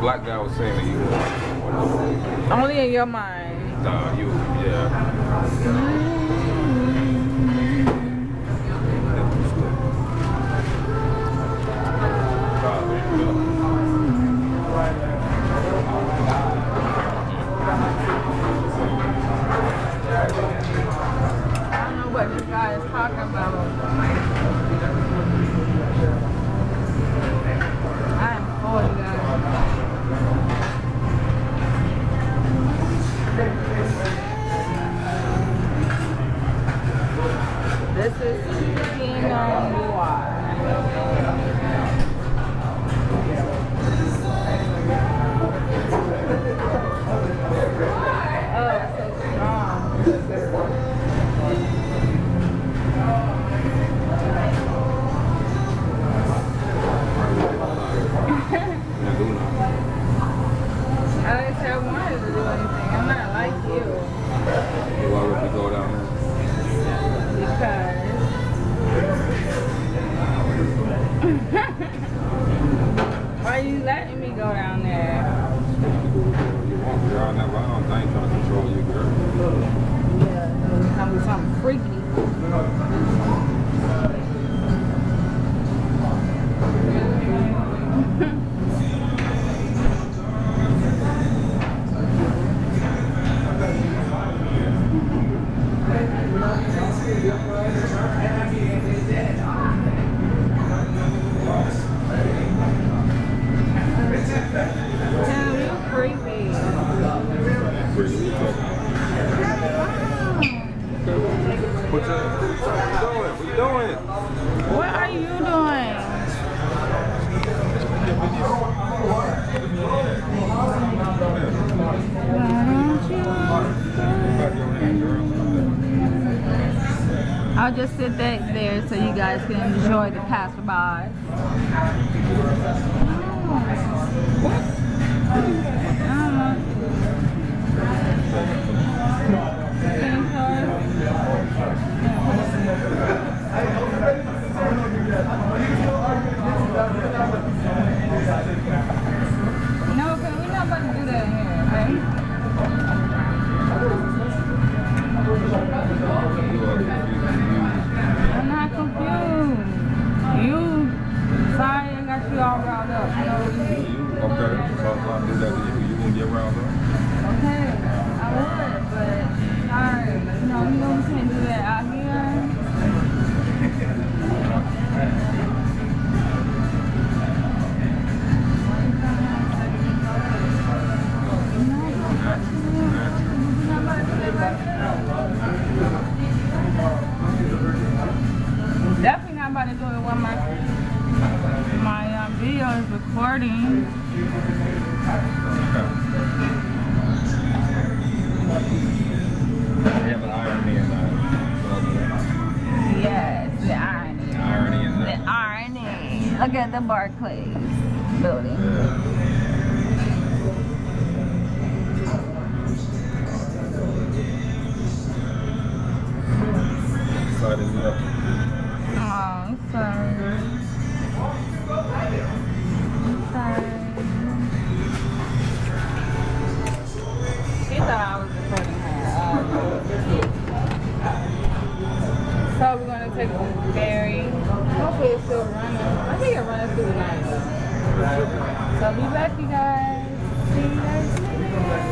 black guy was saying that you were Only in your mind. nah, you, yeah. I don't know what this guy is talking about. This is Pinot Noir. Oh, so strong. Yeah, do not. I I wanted to do anything. I'm not like you. Down there? there? You want to on that round. I ain't trying to control you, girl. Yeah, it's gonna be something freaky. Damn, what you doing? What you doing? What are you doing? I'll just sit back there so you guys can enjoy the passerby. Definitely not about to do it when my my um, video is recording. They have an irony in that. Yes, the irony. Irony in The irony. Look at the Barclays building. Excited I think I'm running through the night. So be back, you guys. See you guys later.